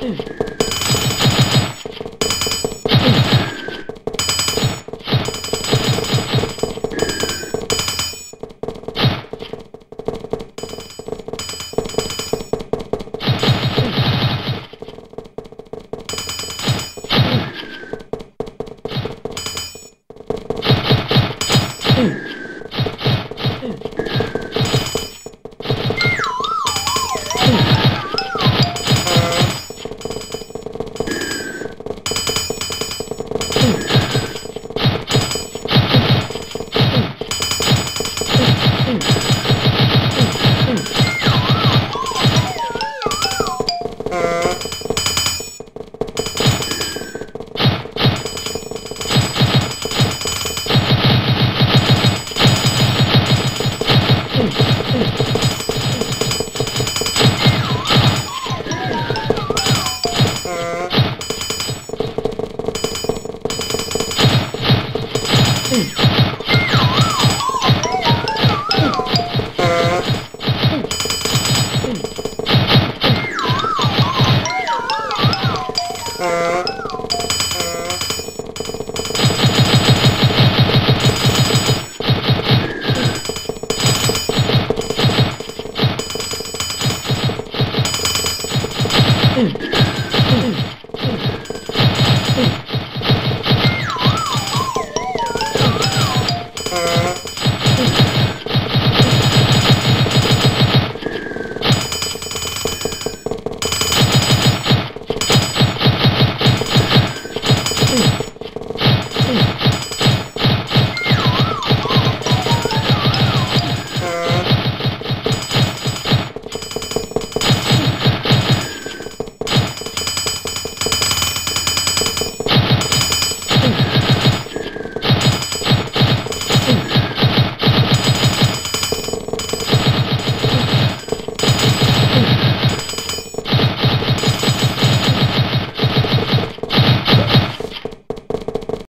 Mm-hmm. Mm.